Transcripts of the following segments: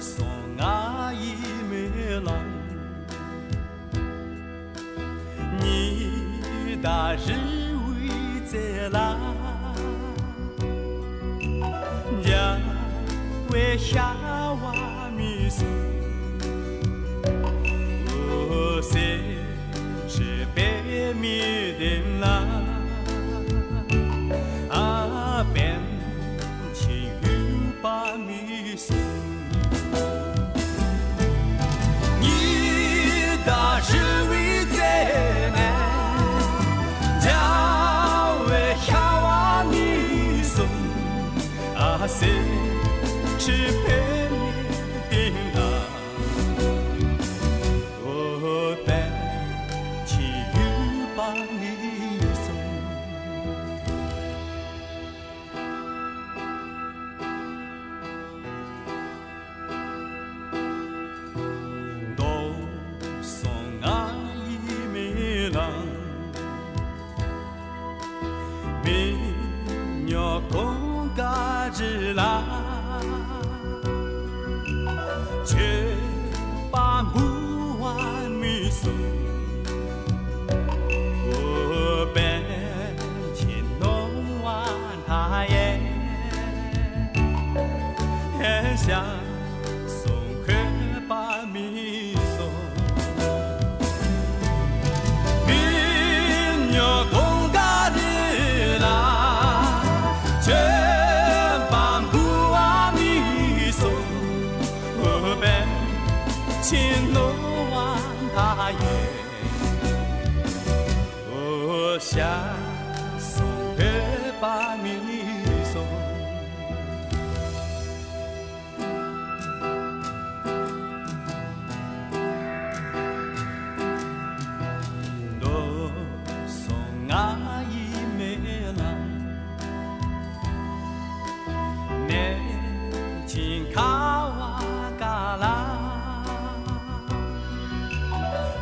送阿姨梅郎，你大日为在啦，家为下娃米送，哦，谁是白米的啦？passer, te perdoar. 之来，却把木碗米送，我本钱弄完他耶。想亲弄完他耶，我想送别把米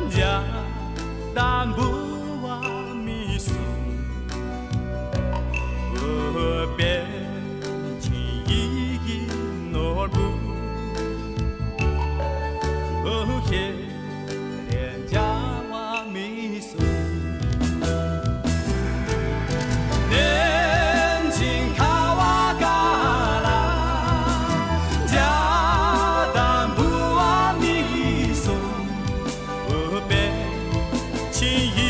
家单不 see you.